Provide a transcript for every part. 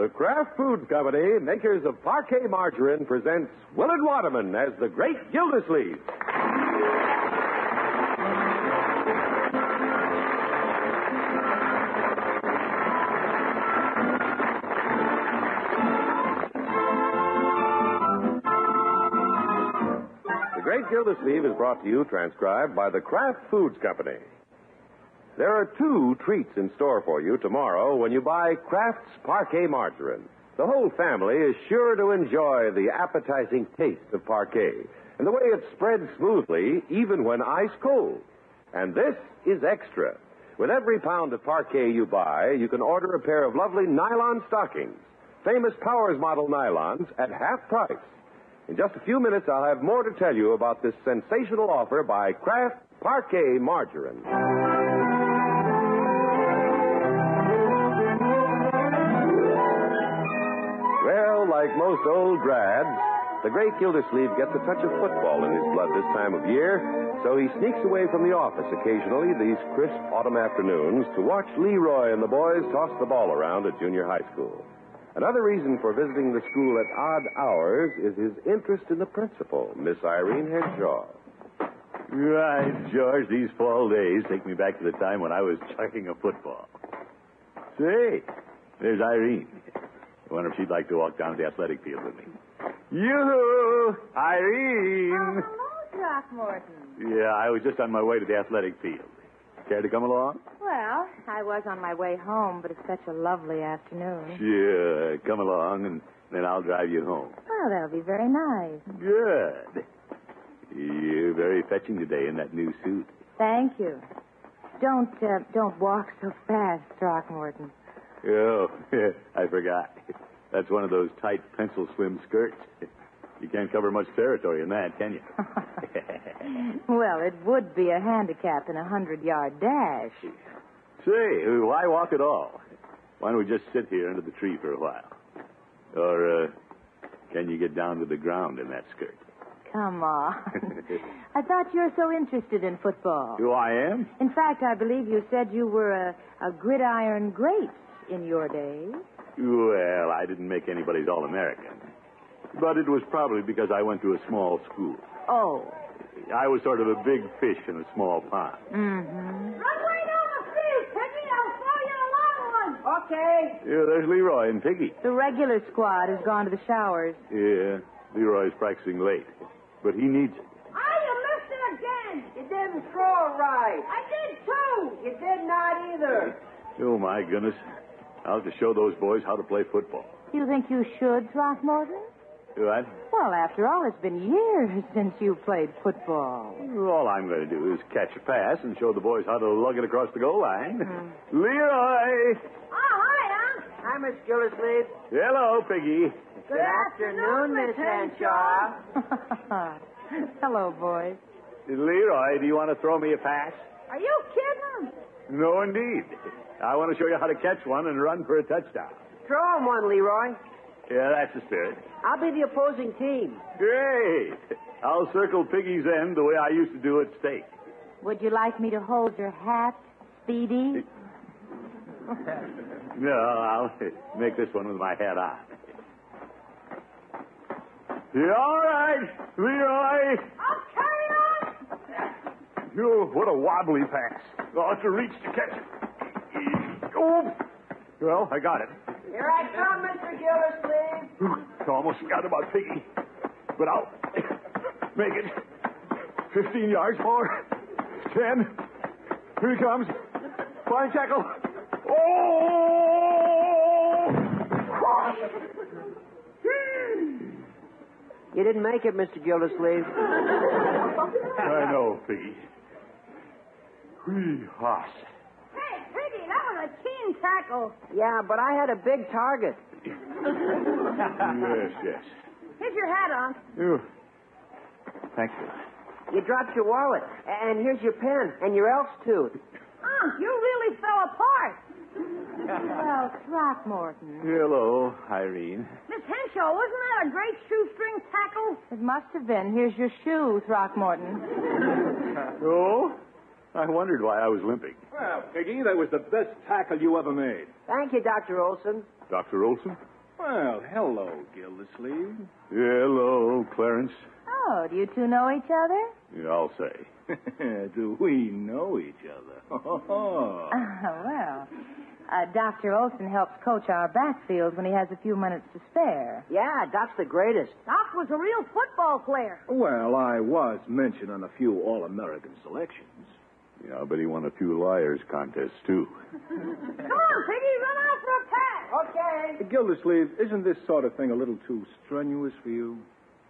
The Kraft Foods Company, makers of Parkay margarine, presents Willard Waterman as the Great Gildersleeve. The Great Gildersleeve is brought to you, transcribed by the Kraft Foods Company. There are two treats in store for you tomorrow when you buy Kraft's Parkay Margarine. The whole family is sure to enjoy the appetizing taste of Parkay and the way it spreads smoothly even when ice cold. And this is extra. With every pound of Parkay you buy, you can order a pair of lovely nylon stockings, famous Powers model nylons, at half price. In just a few minutes, I'll have more to tell you about this sensational offer by Kraft Parkay Margarine. Like most old grads, the great Gildersleeve gets a touch of football in his blood this time of year, so he sneaks away from the office occasionally these crisp autumn afternoons to watch Leroy and the boys toss the ball around at junior high school. Another reason for visiting the school at odd hours is his interest in the principal, Miss Irene Henshaw. Right, George. These fall days take me back to the time when I was chucking a football. Say, there's Irene. I wonder if she'd like to walk down to the athletic field with me. Yoo-hoo! Irene! hello, Throckmorton. Yeah, I was just on my way to the athletic field. Care to come along? Well, I was on my way home, but it's such a lovely afternoon. Sure. Come along, and then I'll drive you home. Well, that'll be very nice. Good. You're very fetching today in that new suit. Thank you. Don't uh, don't walk so fast, Throckmorton. Oh, I forgot. That's one of those tight pencil swim skirts. You can't cover much territory in that, can you? well, it would be a handicap in a hundred yard dash. Say, why walk at all? Why don't we just sit here under the tree for a while? Or, uh, can you get down to the ground in that skirt? Come on. I thought you were so interested in football. Who I am? In fact, I believe you said you were a, a gridiron great in your day. Well, I didn't make anybody's All American. But it was probably because I went to a small school. Oh. I was sort of a big fish in a small pond. Mm-hmm. Run way down the field, Peggy. I'll throw you a long one. Okay. Yeah, there's Leroy and Piggy. The regular squad has gone to the showers. Yeah, Leroy's practicing late. But he needs it. Ah, you missed it again. You didn't throw right. I did too. You did not either. Oh, my goodness. I'll just show those boys how to play football. You think you should, Throckmorton? What? Well, after all, it's been years since you played football. All I'm going to do is catch a pass and show the boys how to lug it across the goal line. Hmm. Leroy! Oh, hi, Unc. Hi, Miss Gildersleeve. Hello, Piggy. Good afternoon, Miss Henshaw. Hello, boys. Leroy, do you want to throw me a pass? Are you kidding? No, indeed. I want to show you how to catch one and run for a touchdown. Throw him one, Leroy. Yeah, that's the spirit. I'll be the opposing team. Great. I'll circle Piggy's end the way I used to do at stake. Would you like me to hold your hat, Speedy? No, I'll make this one with my hat on. You all right, Leroy? Okay, Unc. Oh, what a wobbly pass. Oh, it's a reach to catch it. Oh, well, I got it. Here I come, Mr. Gildersleeve. Hmm, Whew, almost forgot about Piggy. But I'll make it. Fifteen yards more. Ten. Here he comes. Flying tackle. Oh! You didn't make it, Mr. Gildersleeve. I know, Piggy. Whee, hoss. Hey, Piggy, that was a keen tackle. Yeah, but I had a big target. yes, yes. Here's your hat, Unc. Oh, thank you. You dropped your wallet, and here's your pen, and your elf's tooth. Unc, you really fell apart. Well, Throckmorton. Hello, Irene. Miss Henshaw, wasn't that a great shoestring tackle? It must have been. Here's your shoe, Throckmorton. Oh? I wondered why I was limping. Well, Piggy, that was the best tackle you ever made. Thank you, Dr. Olson. Dr. Olson? Well, hello, Gildersleeve. Hello, Clarence. Oh, do you two know each other? Yeah, I'll say. Do we know each other? Oh, well. Uh, Dr. Olson helps coach our backfield when he has a few minutes to spare. Yeah, Doc's the greatest. Doc was a real football player. well, I was mentioned on a few All-American selections. Yeah, but he won a few liars contests, too. Come on, Piggy, run out for a pass. Okay. Gildersleeve, isn't this sort of thing a little too strenuous for you?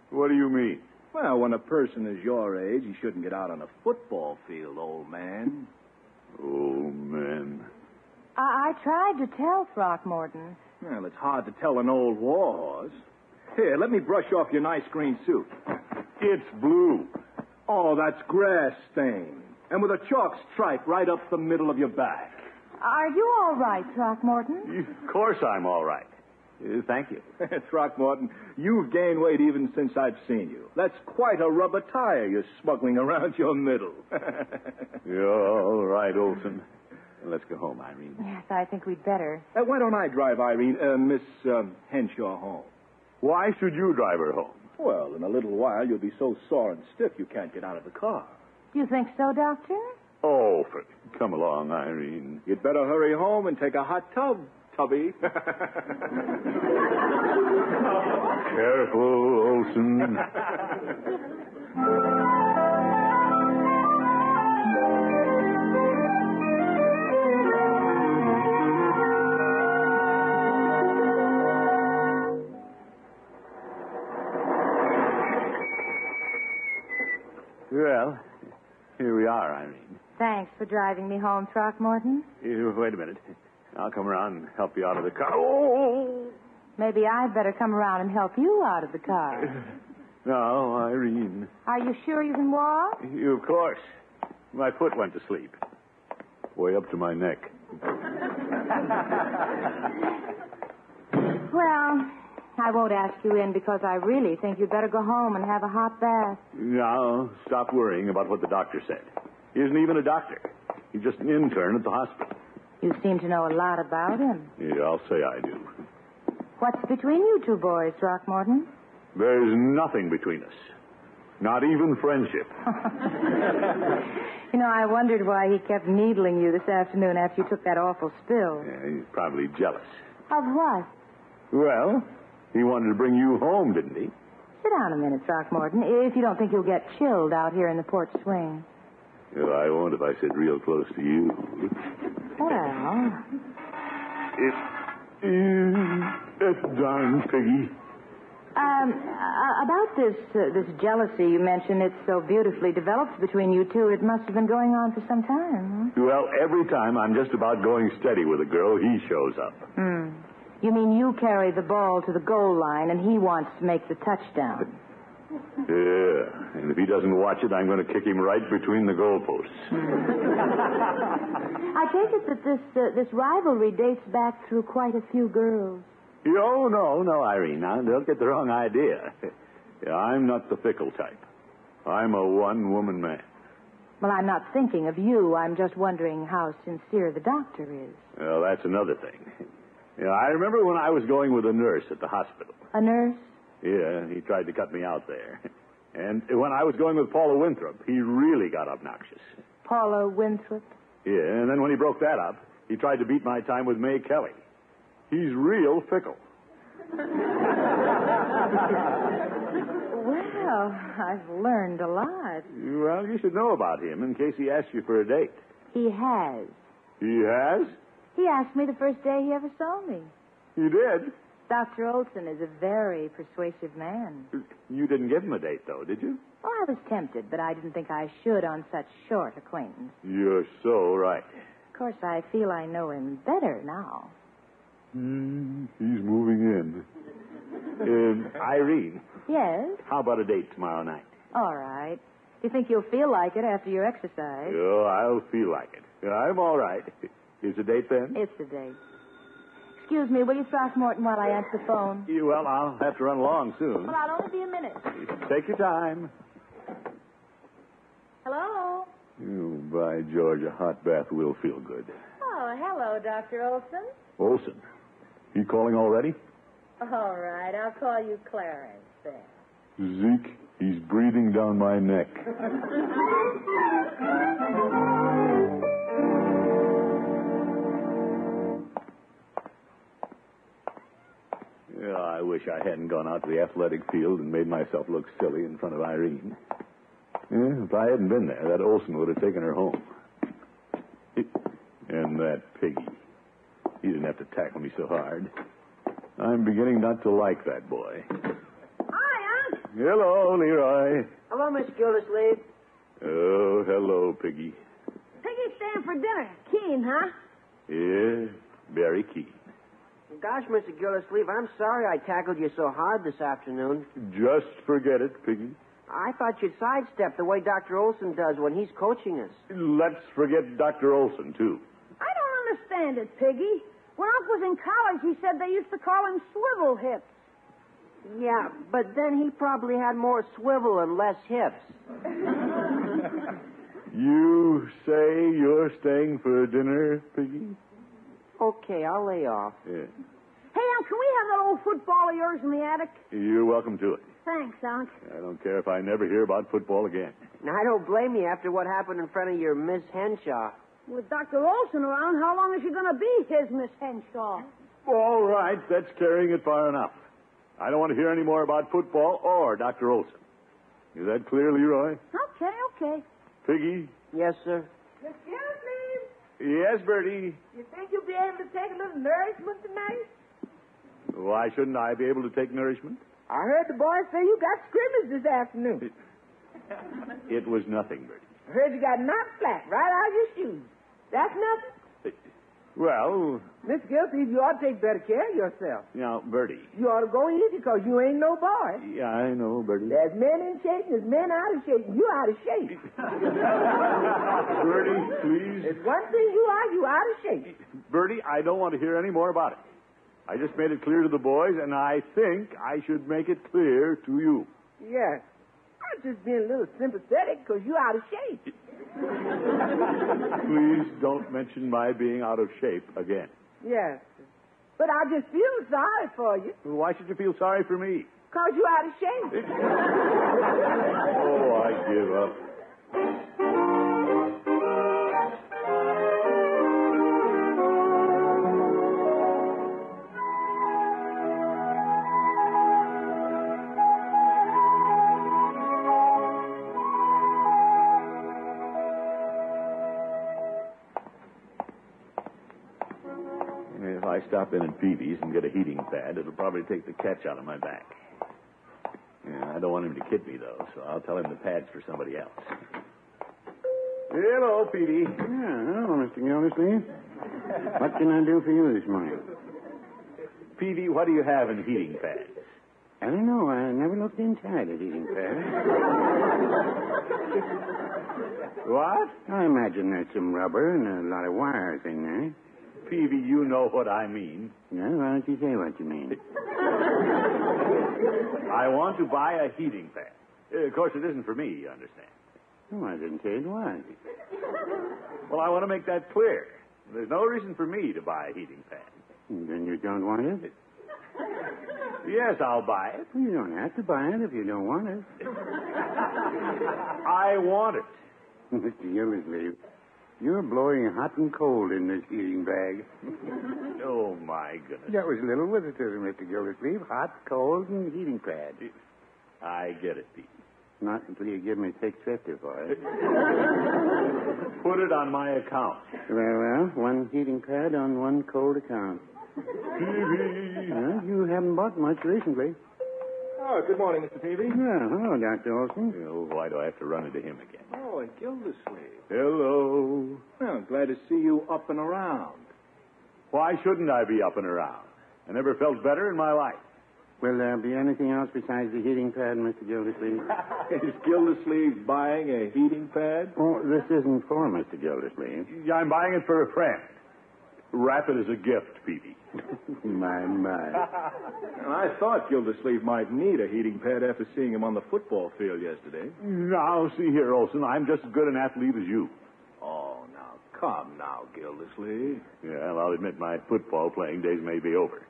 What do you mean? Well, when a person is your age, he shouldn't get out on a football field, old man. Oh, man. I, I tried to tell Throckmorton. Well, it's hard to tell an old war horse. Here, let me brush off your nice green suit. It's blue. Oh, that's grass stain. And with a chalk stripe right up the middle of your back. Are you all right, Throckmorton? Of course I'm all right. Uh, thank you. Throckmorton, you've gained weight even since I've seen you. That's quite a rubber tire you're smuggling around your middle. You're all right, Olson. Let's go home, Irene. Yes, I think we'd better. Uh, why don't I drive Irene, uh, Miss um, Henshaw home? Why should you drive her home? Well, in a little while, you'll be so sore and stiff you can't get out of the car. Do you think so, Doctor? Oh, for, come along, Irene. You'd better hurry home and take a hot tub, Tubby. Careful, Olson. for driving me home, Throckmorton. You, wait a minute. I'll come around and help you out of the car. Oh! Maybe I'd better come around and help you out of the car. No, Irene. Are you sure you can walk? You, of course. My foot went to sleep. Way up to my neck. Well, I won't ask you in because I really think you'd better go home and have a hot bath. Now, stop worrying about what the doctor said. He isn't even a doctor. He's just an intern at the hospital. You seem to know a lot about him. Yeah, I'll say I do. What's between you two boys, Throckmorton? There's nothing between us. Not even friendship. You know, I wondered why he kept needling you this afternoon after you took that awful spill. Yeah, he's probably jealous. Of what? Well, he wanted to bring you home, didn't he? Sit down a minute, Throckmorton, if you don't think you'll get chilled out here in the porch swing. Well, I won't if I sit real close to you. Well, It is that darn piggy. um, uh, about this uh, this jealousy you mentioned, it's so beautifully developed between you two. It must have been going on for some time. Well, every time I'm just about going steady with a girl, he shows up. Huh? Hmm. You mean you carry the ball to the goal line and he wants to make the touchdown? Yeah, and if he doesn't watch it, I'm going to kick him right between the goalposts. I take it that this uh, this rivalry dates back through quite a few girls. Oh, no, no, Irene. Now, don't get the wrong idea. Yeah, I'm not the fickle type. I'm a one-woman man. Well, I'm not thinking of you. I'm just wondering how sincere the doctor is. Well, that's another thing. Yeah, I remember when I was going with a nurse at the hospital. A nurse? Yeah, he tried to cut me out there. And when I was going with Paula Winthrop, he really got obnoxious. Paula Winthrop? Yeah, and then when he broke that up, he tried to beat my time with May Kelly. He's real fickle. Well, I've learned a lot. Well, you should know about him in case he asks you for a date. He has. He has? He asked me the first day he ever saw me. He did? Dr. Olson is a very persuasive man. You didn't give him a date, though, did you? Oh, I was tempted, but I didn't think I should on such short acquaintance. You're so right. Of course, I feel I know him better now. Hmm, he's moving in. Um, Irene, Yes? how about a date tomorrow night? All right. Do you think you'll feel like it after your exercise? Oh, I'll feel like it. I'm all right. Is a date then? It's a date. Excuse me, will you, Throckmorton, while I answer the phone? Yeah, well, I'll have to run along soon. Well, I'll only be a minute. Take your time. Hello? Oh, by George, a hot bath will feel good. Oh, hello, Dr. Olson. Olson, You calling already? All right, I'll call you Clarence then. Zeke, he's breathing down my neck. Yeah, I wish I hadn't gone out to the athletic field and made myself look silly in front of Irene. Yeah, if I hadn't been there, that Olson would have taken her home. And that piggy. He didn't have to tackle me so hard. I'm beginning not to like that boy. Hi, Unc. Hello, Leroy. Hello, Miss Gildersleeve. Oh, hello, Piggy. Piggy's staying for dinner. Keen, huh? Yeah, very keen. Gosh, Mr. Gildersleeve, I'm sorry I tackled you so hard this afternoon. Just forget it, Piggy. I thought you'd sidestep the way Dr. Olson does when he's coaching us. Let's forget Dr. Olson, too. I don't understand it, Piggy. When Unc was in college, he said they used to call him swivel hips. Yeah, but then he probably had more swivel and less hips. You say you're staying for dinner, Piggy? Okay, I'll lay off. Yeah. Hey, Unc, can we have that old football of yours in the attic? You're welcome to it. Thanks, Unc. I don't care if I never hear about football again. Now, I don't blame you after what happened in front of your Miss Henshaw. With Dr. Olson around, how long is she going to be his Miss Henshaw? All right, that's carrying it far enough. I don't want to hear any more about football or Dr. Olson. Is that clear, Leroy? Okay, okay. Piggy? Yes, sir. Excuse me. Yes, Birdie. You think you'll be able to take a little nourishment tonight? Why shouldn't I be able to take nourishment? I heard the boys say you got scrimmage this afternoon. It was nothing, Birdie. I heard you got knocked flat right out of your shoes. That's nothing. Well, Miss Gilsey, you ought to take better care of yourself. now, Birdie. You ought to go easy because you ain't no boy. Yeah, I know, Birdie. There's men in shape and there's men out of shape. and You out of shape. Birdie, please. There's one thing you are, you out of shape. Birdie, I don't want to hear any more about it. I just made it clear to the boys, and I think I should make it clear to you. Yes. I'm just being a little sympathetic because you're out of shape. Please don't mention my being out of shape again. Yes. But I just feel sorry for you Why should you feel sorry for me? because you out of shape. Oh, I give up. Peavey's and get a heating pad, it'll probably take the catch out of my back. Yeah, I don't want him to kid me, though, so I'll tell him the pad's for somebody else. Hello, Peavey. Yeah, hello, Mr. Gildersleeve. What can I do for you this morning? Peavey, what do you have in heating pads? I don't know. I never looked inside a heating pad. What? I imagine there's some rubber and a lot of wires in there. Peavey, you know what I mean. Yeah, why don't you say what you mean? I want to buy a heating pad. Uh, of course, it isn't for me, you understand. Oh, I didn't say it was. Well, I want to make that clear. There's no reason for me to buy a heating pad. Then you don't want it? Yes, I'll buy it. You don't have to buy it if you don't want it. I want it. Mr. Gildersleeve, you're blowing hot and cold in this heating bag. Oh, my goodness. That was a little witticism, Mr. Gildersleeve. Hot, cold, and heating pad. I get it, Pete. Not until you give me six fifty for it. Put it on my account. Well, well, one heating pad on one cold account. Well, you haven't bought much recently. Oh, good morning, Mr. Peavey. Well, hello, Dr. Olson. Oh, why do I have to run into him again? Oh, Gildersleeve. Hello. Well, glad to see you up and around. Why shouldn't I be up and around? I never felt better in my life. Will there be anything else besides the heating pad, Mr. Gildersleeve? Is Gildersleeve buying a heating pad? Oh, this isn't for Mr. Gildersleeve. I'm buying it for a friend. Wrap it as a gift, Peavey. My, my. And I thought Gildersleeve might need a heating pad after seeing him on the football field yesterday. Now, see here, Olson. I'm just as good an athlete as you. Oh, now, come now, Gildersleeve. Yeah, well, I'll admit my football playing days may be over.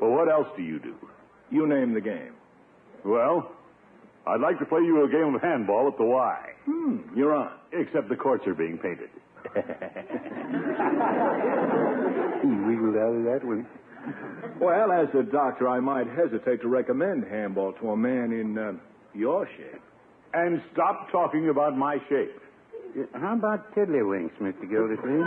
But what else do you do? You name the game. Well, I'd like to play you a game of handball at the Y. Hmm, you're on. Except the courts are being painted. He wiggled out of that one. Well, as a doctor, I might hesitate to recommend handball to a man in uh, your shape. And stop talking about my shape. How about tiddlywinks, Mr. Gildersleeve?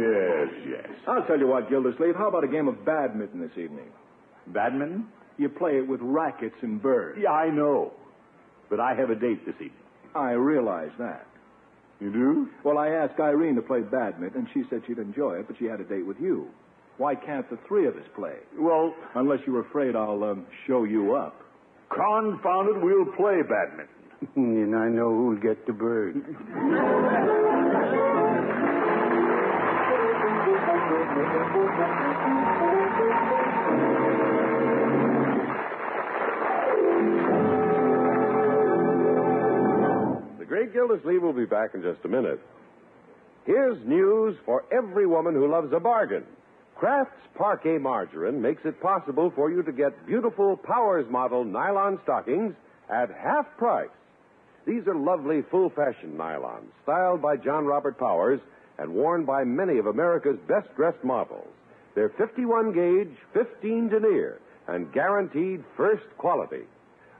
Yes, yes. I'll tell you what, Gildersleeve. How about a game of badminton this evening? Badminton? You play it with rackets and birds. Yeah, I know. But I have a date this evening. I realize that. You do? Well, I asked Irene to play badminton, and she said she'd enjoy it, but she had a date with you. Why can't the three of us play? Well, Unless you're afraid I'll um, show you up. confound it, we'll play badminton. and I know who'll get the bird. Great Gildersleeve will be back in just a minute. Here's news for every woman who loves a bargain. Kraft's Parkay Margarine makes it possible for you to get beautiful Powers model nylon stockings at half price. These are lovely full fashion nylons, styled by John Robert Powers and worn by many of America's best dressed models. They're 51 gauge, 15 denier, and guaranteed first quality.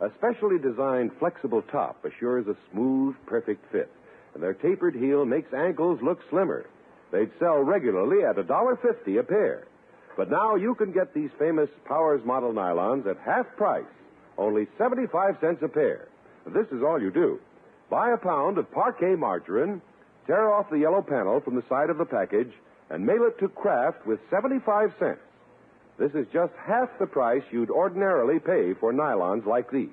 A specially designed flexible top assures a smooth, perfect fit, and their tapered heel makes ankles look slimmer. They'd sell regularly at $1.50 a pair. But now you can get these famous Powers model nylons at half price, only 75 cents a pair. This is all you do. Buy a pound of Parkay margarine, tear off the yellow panel from the side of the package, and mail it to Kraft with 75 cents. This is just half the price you'd ordinarily pay for nylons like these.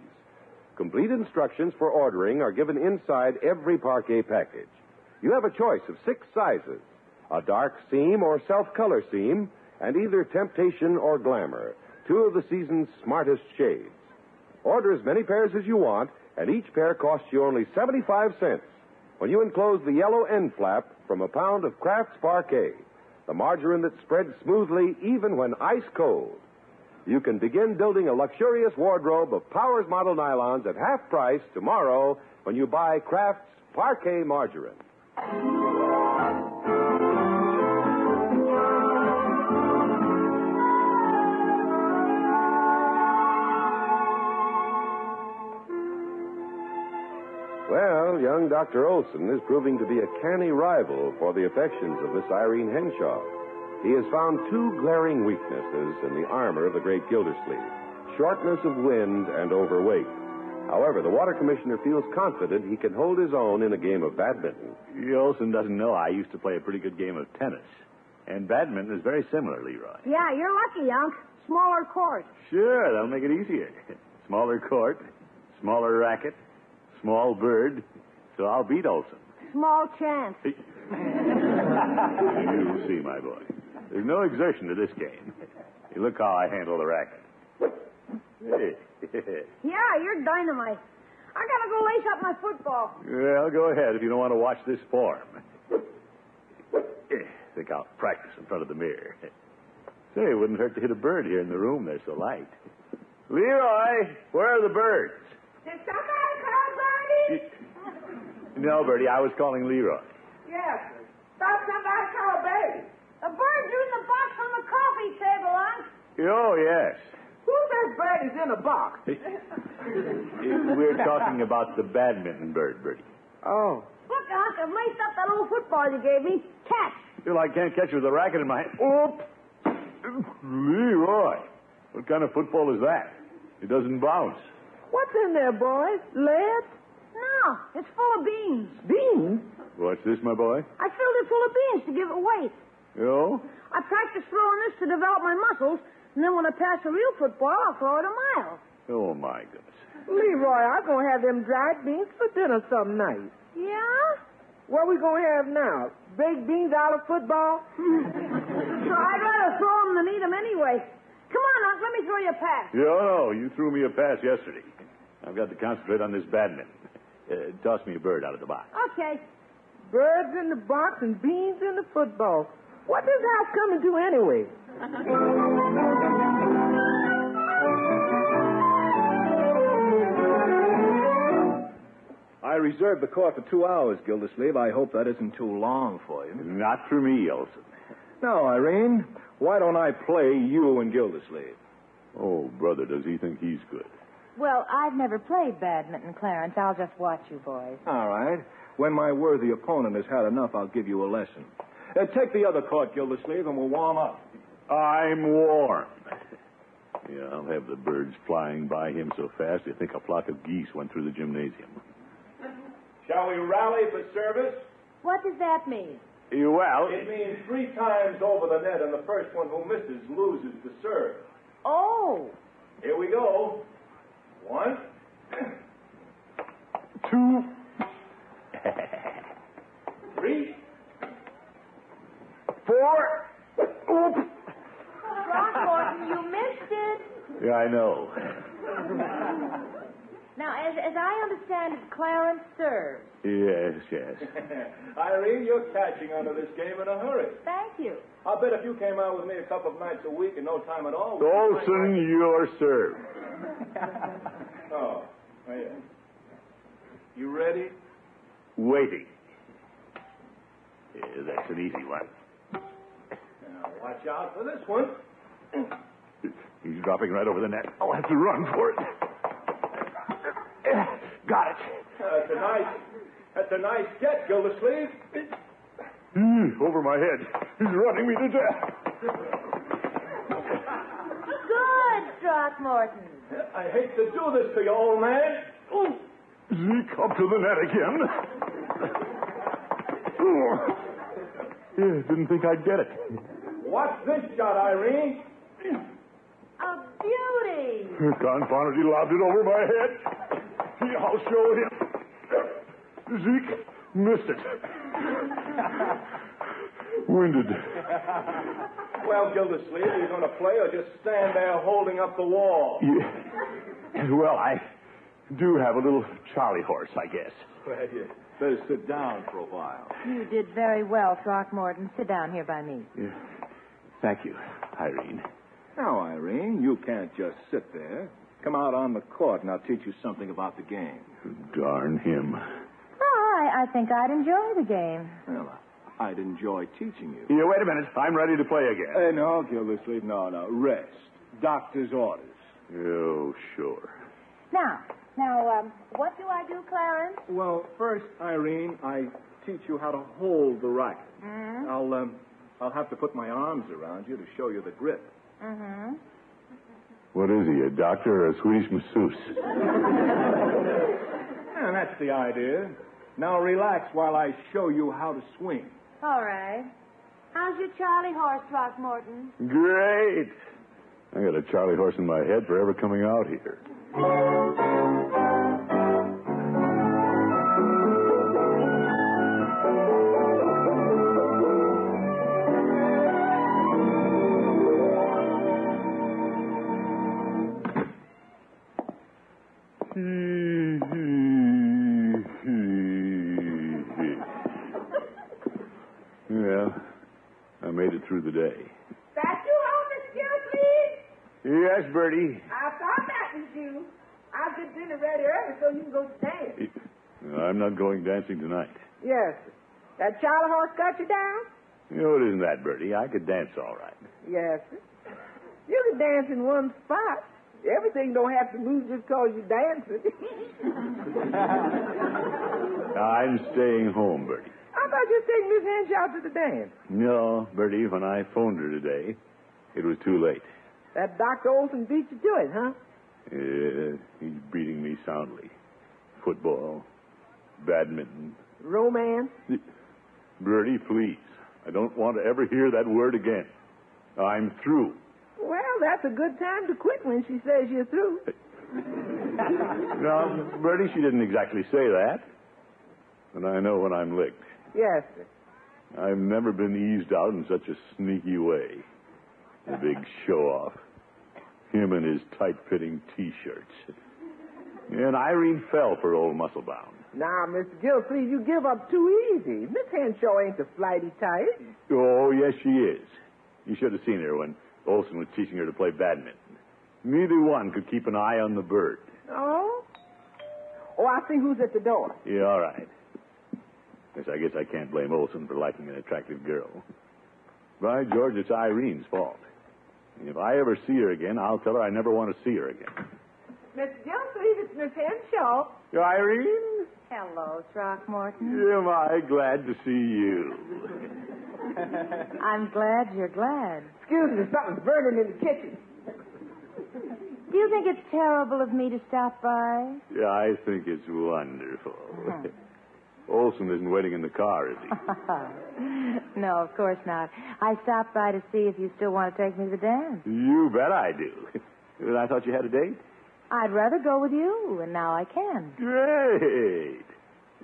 Complete instructions for ordering are given inside every Parkay package. You have a choice of six sizes a dark seam or self color seam, and either temptation or glamour, two of the season's smartest shades. Order as many pairs as you want, and each pair costs you only 75 cents when you enclose the yellow end flap from a pound of Kraft's Parkay, the margarine that spreads smoothly even when ice cold. You can begin building a luxurious wardrobe of Powers model nylons at half price tomorrow when you buy Kraft's Parkay margarine. Young Dr. Olson is proving to be a canny rival for the affections of Miss Irene Henshaw. He has found two glaring weaknesses in the armor of the great Gildersleeve shortness of wind and overweight. However, the water commissioner feels confident he can hold his own in a game of badminton. Olson doesn't know I used to play a pretty good game of tennis. And badminton is very similar, Leroy. Yeah, you're lucky, Unc. Smaller court. Sure, that'll make it easier. Smaller court, smaller racket, small bird. So I'll beat Olson. Small chance. You'll see, my boy. There's no exertion to this game. You look how I handle the racket. Yeah, you're dynamite. I gotta go lace up my football. well, go ahead if you don't want to watch this form. Think I'll practice in front of the mirror. Say, it wouldn't hurt to hit a bird here in the room. They're so light. Leroy, where are the birds? Did somebody call Birdie? No, Birdie, I was calling Leroy. Yes. Thought somebody called Birdie. The birds in the box on the coffee table, Unc. Oh, yes. Who says bird is in a box? We're talking about the badminton bird, Birdie. Oh. Look, Unc, I've laced up that old football you gave me. Catch. Well, I can't catch it with a racket in my hand. Oops! Leroy, what kind of football is that? It doesn't bounce. What's in there, boys? Lead? No, it's full of beans. Beans? What's this, my boy? I filled it full of beans to give it weight. Oh? I practice throwing this to develop my muscles, and then when I pass a real football, I'll throw it a mile. Oh, my goodness. Leroy, I'm going to have them dried beans for dinner some night. Yeah? What are we gonna have now? Baked beans out of football? So I'd rather throw 'em than eat them anyway. Come on, Unc, let me throw you a pass. No, no, you threw me a pass yesterday. I've got to concentrate on this badminton. Uh, toss me a bird out of the box. Okay. Birds in the box and beans in the football. What this house coming to anyway? I reserved the court for two hours, Gildersleeve. I hope that isn't too long for you. Not for me, Olson. Now, Irene, why don't I play you and Gildersleeve? Oh, brother, does he think he's good? Well, I've never played badminton, Clarence. I'll just watch you boys. All right. When my worthy opponent has had enough, I'll give you a lesson. Uh, take the other court, Gildersleeve, and we'll warm up. I'm warm. Yeah, I'll have the birds flying by him so fast you think a flock of geese went through the gymnasium. Shall we rally for service? What does that mean? Well, It means three times over the net, and the first one who misses loses the serve. Oh. Here we go. One. two. Three. Four. Oops. Throckmorton, you missed it. Yeah, I know. Now, as, as I understand it, Clarence serves. Yes, yes. Irene, you're catching onto this game in a hurry. Thank you. I'll bet if you came out with me a couple of nights a week and no time at all. we'd- Olson, you're served. Oh, yeah. You ready? Waiting. Yeah, that's an easy one. Now, watch out for this one. He's dropping right over the net. I'll have to run for it. Got it. That's a nice, that's a nice get, Gildersleeve. Hmm, Over my head. He's running me to death. Good, Throckmorton. I hate to do this to you, old man. Ooh. Zeke up to the net again. Oh. Yeah, didn't think I'd get it. Watch this shot, Irene. A beauty. Confounded, he lobbed it over my head. See, I'll show him. Zeke missed it. Winded. Well, Gildersleeve, are you going to play or just stand there holding up the wall? Yeah. Well, I do have a little Charlie horse, I guess. Well, you better sit down for a while. You did very well, Throckmorton. Sit down here by me. Yeah. Thank you, Irene. Now, Irene, you can't just sit there. Come out on the court and I'll teach you something about the game. Darn him. Oh, I, I think I'd enjoy the game. Well, I'd enjoy teaching you. Yeah, wait a minute. I'm ready to play again. Uh, no, Gildersleeve, no, no. Rest. Doctor's orders. Oh, sure. Now, now, um, what do I do, Clarence? Well, first, Irene, I teach you how to hold the racket. Mm-hmm. I'll, um, I'll have to put my arms around you to show you the grip. Mm-hmm. What is he, a doctor or a Swedish masseuse? And that's the idea. Now relax while I show you how to swing. All right. How's your Charlie horse, Throckmorton? Great. I got a Charlie horse in my head for ever coming out here. Well, I made it through the day. That you home, Miss? Yes, Birdie. I thought that was you. I'll get dinner ready early so you can go dance. I'm not going dancing tonight. Yes. That Charlie horse got you down? You know, it isn't that, Birdie. I could dance all right. Yes. You can dance in one spot. Everything don't have to move just cause you're dancing. I'm staying home, Birdie. You were taking Miss Henshaw to the dance. No, Birdie, when I phoned her today, it was too late. That Dr. Olson beat you to it, huh? Yeah, he's beating me soundly. Football, badminton. Romance. Birdie, please. I don't want to ever hear that word again. I'm through. Well, that's a good time to quit when she says you're through. No, Birdie, she didn't exactly say that. And I know when I'm licked. Yes, sir. I've never been eased out in such a sneaky way. The big show off. Him and his tight fitting t shirts. And Irene fell for old Musclebound. Now, Mr. Gildersleeve, you give up too easy. Miss Henshaw ain't the flighty type. Oh, yes, she is. You should have seen her when Olson was teaching her to play badminton. Neither one could keep an eye on the bird. Oh? Oh, I see who's at the door. Yeah, all right. Yes, I guess I can't blame Olson for liking an attractive girl. By George, it's Irene's fault. And if I ever see her again, I'll tell her I never want to see her again. Miss Gildersleeve, it's Miss Henshaw. You're Irene? Hello, Throckmorton. Am I glad to see you? I'm glad you're glad. Excuse me, something's burning in the kitchen. Do you think it's terrible of me to stop by? Yeah, I think it's wonderful. Hmm. Olson isn't waiting in the car, is he? no, of course not. I stopped by to see if you still want to take me to the dance. You bet I do. And I thought you had a date? I'd rather go with you, and now I can. Great.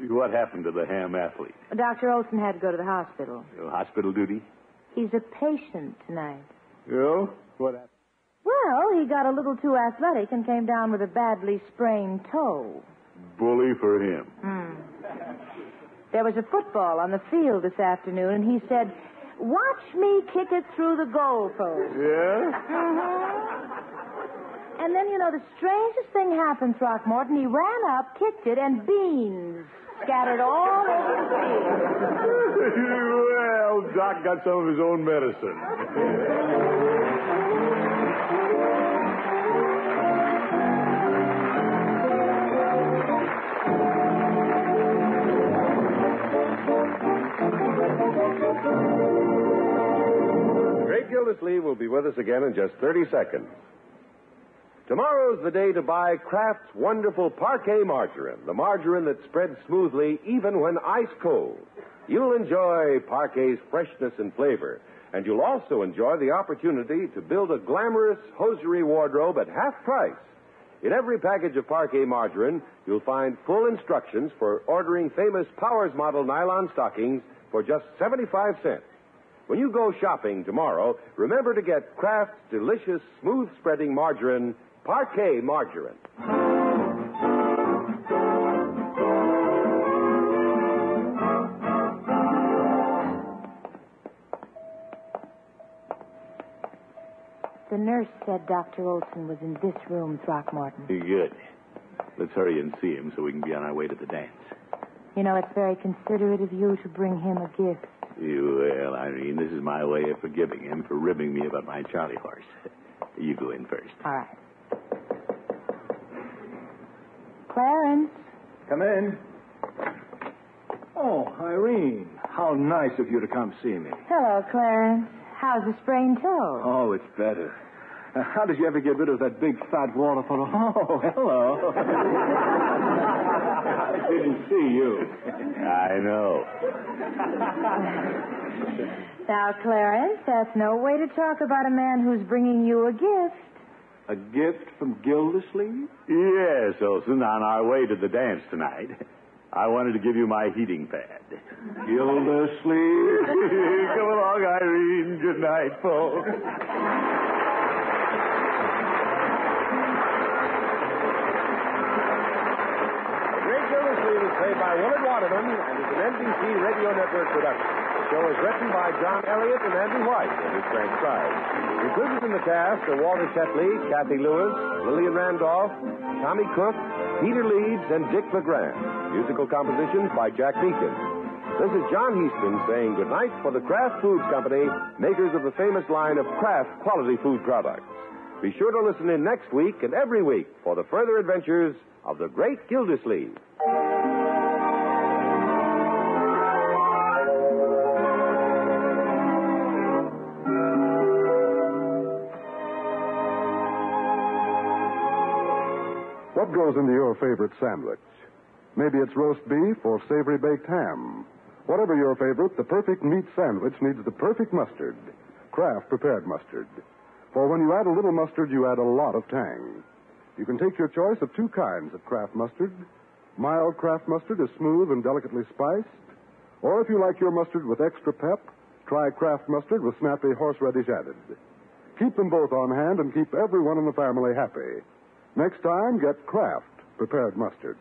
What happened to the ham athlete? Dr. Olson had to go to the hospital. Uh, Hospital duty? He's a patient tonight. Oh? What happened? Well, he got a little too athletic and came down with a badly sprained toe. Bully for him. Hmm. There was a football on the field this afternoon, and he said, Watch me kick it through the goalpost. Yeah? Uh-huh. And then, you know, the strangest thing happened, Throckmorton. He ran up, kicked it, and beans scattered all over the field. well, Doc got some of his own medicine. With us again in just 30 seconds. Tomorrow's the day to buy Kraft's wonderful Parkay margarine, the margarine that spreads smoothly even when ice cold. You'll enjoy Parkay's freshness and flavor, and you'll also enjoy the opportunity to build a glamorous hosiery wardrobe at half price. In every package of Parkay margarine, you'll find full instructions for ordering famous Powers model nylon stockings for just 75 cents. When you go shopping tomorrow, remember to get Kraft's delicious, smooth spreading margarine, Parkay Margarine. The nurse said Dr. Olson was in this room, Throckmorton. Good. Let's hurry and see him so we can be on our way to the dance. You know, it's very considerate of you to bring him a gift. Well, Irene, this is my way of forgiving him for ribbing me about my Charlie horse. You go in first. All right. Clarence. Come in. Oh, Irene, how nice of you to come see me. Hello, Clarence. How's the sprained toe? Oh, it's better. Uh, how did you ever get rid of that big fat waterfall? Oh, hello. I didn't see you. I know. Now, Clarence, that's no way to talk about a man who's bringing you a gift. A gift from Gildersleeve? Yes, Olson, on our way to the dance tonight. I wanted to give you my heating pad. Gildersleeve? Come along, Irene. Good night, folks. The Great Gildersleeve played by Willard Waterman and is an NBC Radio Network production. The show is written by John Elliott and Andrew White and is transcribed. Included in the cast are Walter Tetley, Cathy Lewis, Lillian Randolph, Tommy Cook, Peter Leeds, and Dick LeGrand. Musical compositions by Jack. This is John Heaston saying goodnight for the Kraft Foods Company, makers of the famous line of Kraft quality food products. Be sure to listen in next week and every week for the further adventures of the great Gildersleeve. What goes into your favorite sandwich? Maybe it's roast beef or savory baked ham. Whatever your favorite, the perfect meat sandwich needs the perfect mustard. Kraft prepared mustard. For when you add a little mustard, you add a lot of tang. You can take your choice of two kinds of Kraft mustard. Mild Kraft mustard is smooth and delicately spiced, Or if you like your mustard with extra pep, try Kraft mustard with snappy horseradish added. Keep them both on hand and keep everyone in the family happy. Next time, get Kraft prepared mustard.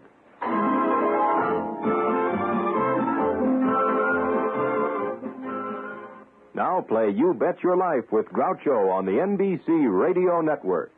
Now play You Bet Your Life with Groucho on the NBC Radio Network.